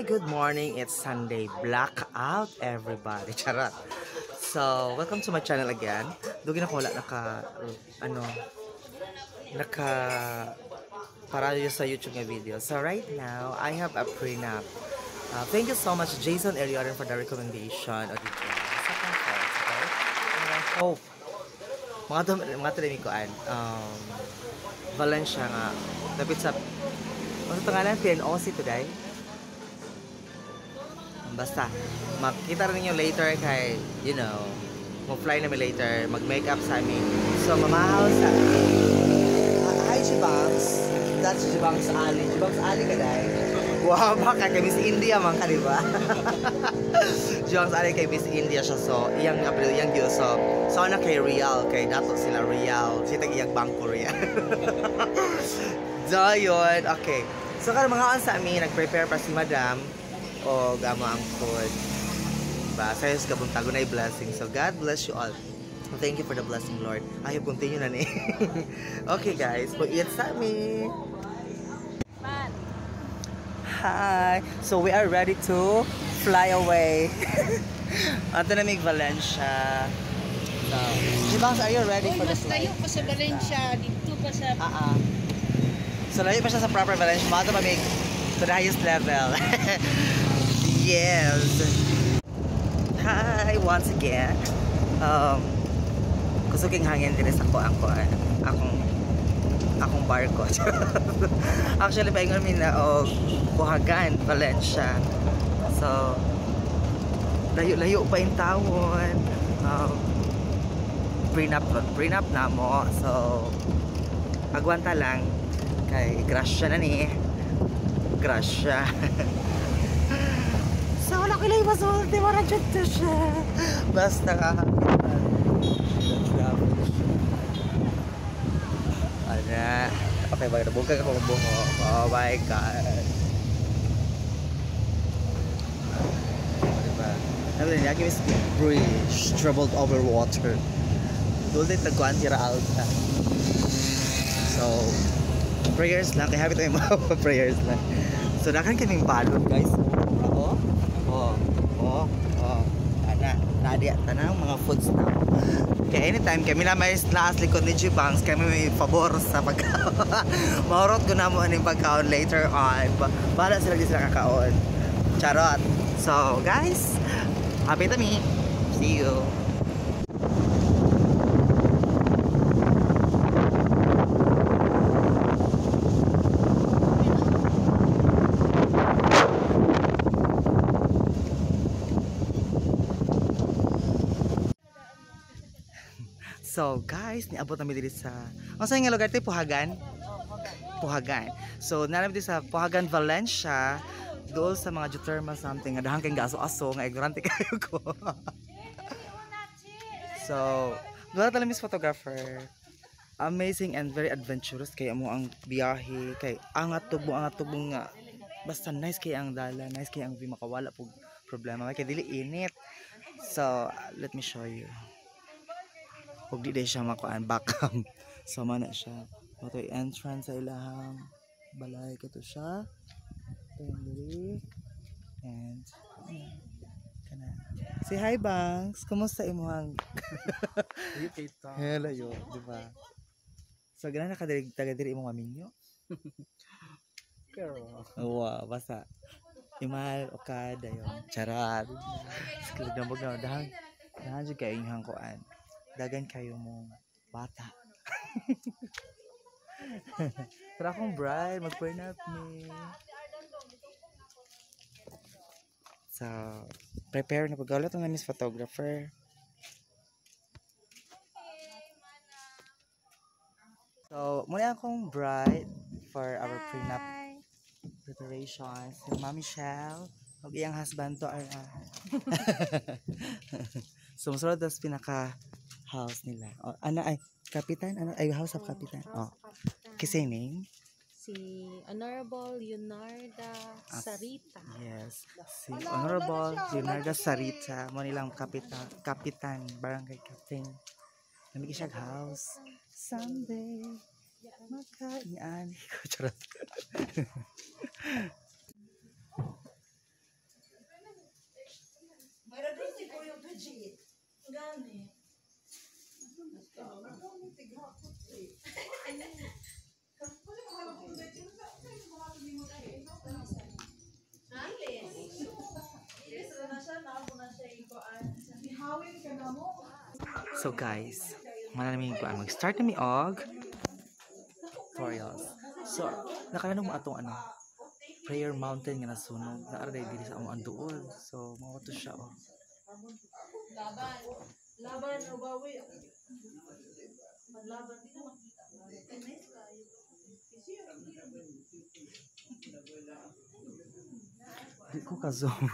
Hi, good morning. It's Sunday. Blackout, everybody. Charot. So, welcome to my channel again. Dugin ako wala naka, ano, naka, para sa YouTube nga video. So, right now, I have a prenup. Uh, thank you so much, Jason Eriorin, for the recommendation. O, dito. Sa conference, okay? And I hope, mga mga to ko an, um, Valencia nga, dapat sa, ano ito nga lang, PNOC today? Basta, makita rin niyo later kay, you know, mag-fly namin later, mag-makeup sa amin. So, mamahaw sa... Hi, Jibangs. That's Jibangs Ali. Jibangs Ali ka dahil. Wow, baka kay Miss India man ka, di ba? Jibangs Ali kay Miss India siya. So, iyang April, iyang Diyos. So, so na kay Real. Kay Dato sila Real. Siya tag iyang Bangko Real. so, yun. Okay. So, on sa amin, nag-prepare pa si Madam o gamo ang food. Diba? Sa Diyos kabuntago na blessing. So God bless you all. Thank you for the blessing, Lord. I hope continue na ni. okay guys, po-eat sa amin. Hi! So we are ready to fly away. Ato na mig Valencia. So, Jibang, are you ready Uy, for the mas flight? layo pa sa Valencia, dito pa sa... Ah, ah. So, layo pa siya sa proper Valencia. Mga pa make to the highest level. yes. Hi, once again. Um, kusuking hangin din sa ko ako akong akong barko. Actually, paingon mi na og Buhagan, Valencia. So, layo-layo pa yung tawon. Um, prenup, prenup na mo. So, agwanta lang kay grasya na ni grasya sa wala ko lang masulti mo na dyan to siya basta ka Ana. Okay, ba nabuka ka kung buho. Oh my God. Diba? Sabi niya, give us bridge troubled over water. Doon din taguan tira alta. So, prayers lang. Kaya happy tayo mga prayers lang. So, nakan kaming balon, guys. Nadia. Tanang mga foods na. Kaya anytime kami na may last likod ni Jibangs, kami may pabor sa pagkaon. Maurot ko na mo aning pagkaon later on. Bahala sila di sila kakaon. Charot. So, guys, happy to me. See you. So guys, niabot namin dito sa Ang saan nga lugar tayo? Puhagan? Puhagan. So naramid dito sa Puhagan, Valencia. Doon sa mga geothermal something. Nga dahang kayong gaso-aso. Nga ignorante kayo ko. so, doon na miss photographer. Amazing and very adventurous kaya mo ang biyahe kay angat tugbo angat tugbo nga basta nice kay ang dala nice kay ang vi makawala pug problema kay dili init so let me show you Huwag di siya makuan bakam. so mana siya. Ito yung entrance sa ilahang balay ko to siya. Ito yung diri. And kana. Say hi Banks. Kumusta imuhang? Hello yo, di ba? So gana ka diri taga diri imong aminyo. Pero Wow, basta Imal Okada yon. Charot. Skilid na mo na dahang dahang jud kay inyong kuan. Dagan kayo mo bata. Tara akong bride, mag-prenup me. So, prepare na pag-ulat na miss photographer. So, muna akong bride for our prenup preparations. Si Mami Shell, mag iyang husband to ay ah. so, musunod tas pinaka house nila. Oh, ano ay Kapitan? Ano ay House of Kapitan? Oh. Kasi name si Honorable Leonarda ah, Sarita. Yes. Si Honorable Leonarda Sarita, mo nilang kapitan, kapitan, barangay captain. Namigay siya house. Someday, makainaan ko. Charot. Mayroon din si Kuya Bridget. Gani. So guys, manaming ko mag-start na mi og tutorials. So, nakalanong mo atong ano, prayer mountain nga nasunog. Naara dahil dili sa among anduol. So, mga to siya oh. Di ko ka-zoom.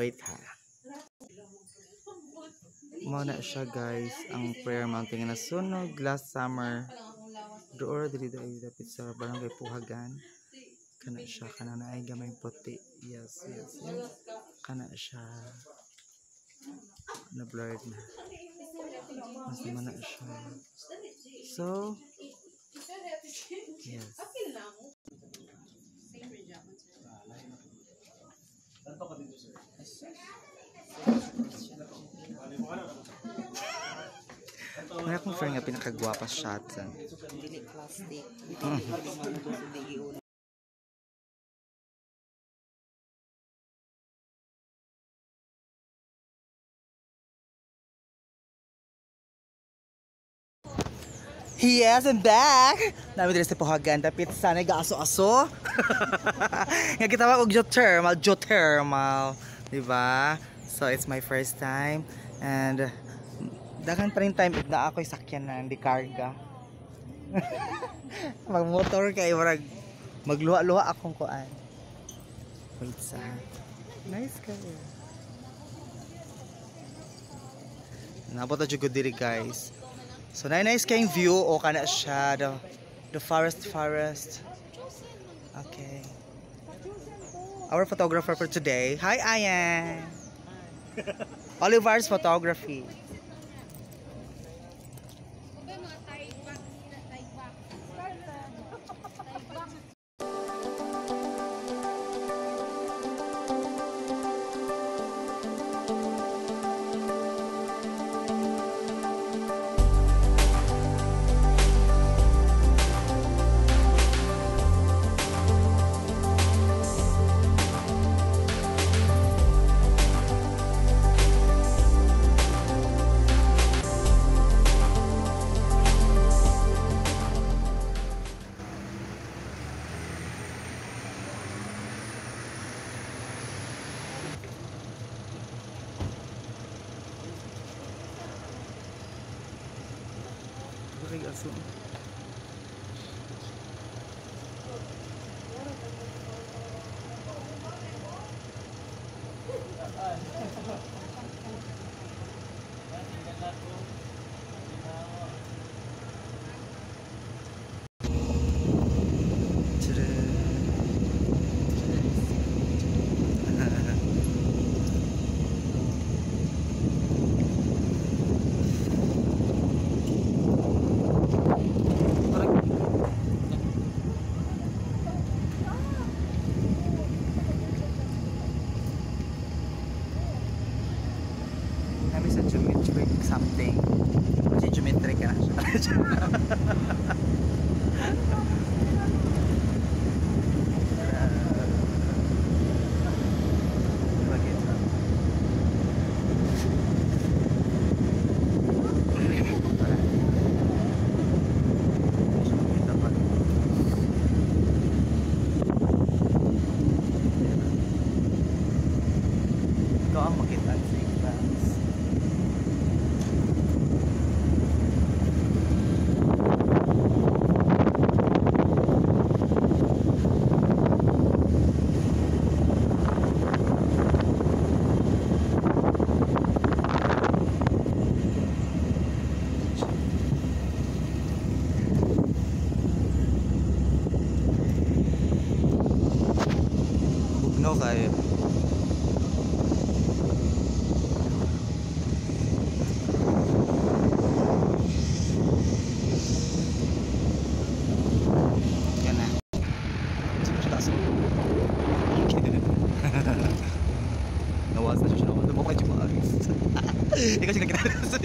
Wait ha. Muna siya guys, ang prayer mountain nga nasunog last summer. Doon dili dili dapit sa barangay Puhagan. Kana siya kana na ay gamay puti. Yes, yes, yes. Kana siya. Na blurred na. Mas naman na siya. So, yes. May akong friend nga pinakagwapa shot. Dili plastic. Yes, I'm back! Nami dito sa Puhagan, dapit sa nag-aso-aso. nga kita og geothermal, geothermal. Diba? So, it's my first time. And, dakan pa rin time na ako'y sakyan na, hindi karga. Mag-motor kay marag magluha-luha akong kuan. Wait sa. Nice kayo. Nabot na diri guys. So na nice kayong view o kana siya the the forest forest. Okay. Our photographer for today. Hi Ayan. Oliver's photography.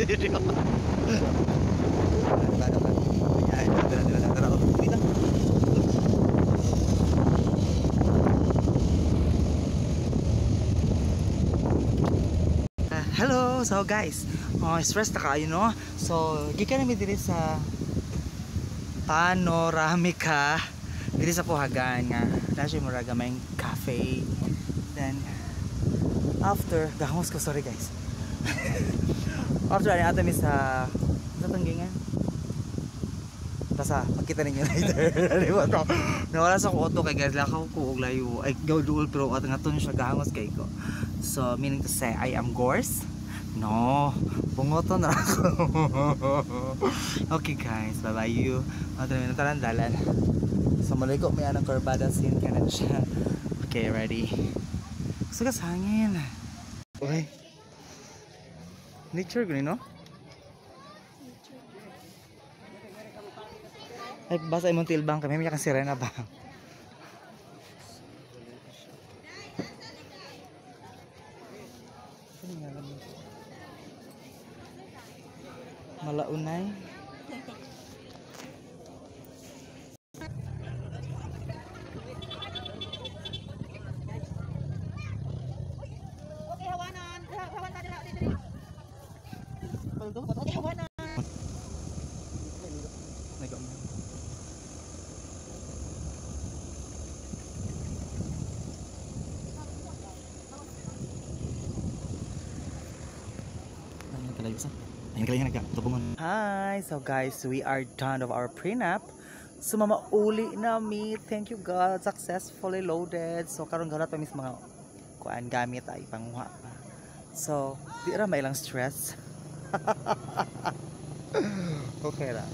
Ah, hello! So guys, mga uh, stress na kayo no? So, gikan namin dito sa Panoramica dito sa Puhagan nga. Dahil mo raga may cafe. Then, after, gahongos ko. Sorry guys. after, ano ata mi sa, sa tanggingan? Basta, makita ninyo later. Diba to? Nawala sa ko auto kay guys, lakaw ko og layo. Ay, go duol pero at nga to siya gahangos kay ko. So, meaning to say, I am gorse? No, bungoto na ako. okay guys, bye bye you. Ano na talang dalan. So, maligo may anong kurbada scene ka siya. Okay, ready? Gusto ka sa hangin. Okay. Nature gani no? Ay, basa imong tilbang kami, may sirena ba? Malaunay. Hi, so guys, we are done of our prenup. So mamauli na mi. Thank you God. Successfully loaded. So karon garat pa mis mga kuan gamit ay panguha pa. So, di ra may lang stress. okay ra.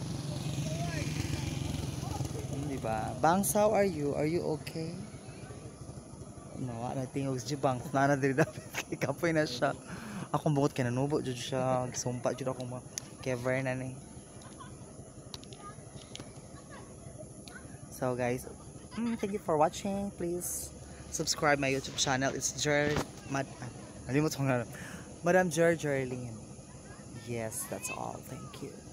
Di ba? Bangs, how are you? Are you okay? No, ano tingog si Bangs. Nana diri dapat kay kapoy na siya. Akong bukod kay nanubo jud siya. Sumpa jud ako mo. Kay Verna ni. So guys, mm, thank you for watching. Please subscribe my YouTube channel. It's Jer Mad ah, Nalimot ko nga. Madam Jer Jerlyn. Yes, that's all. Thank you.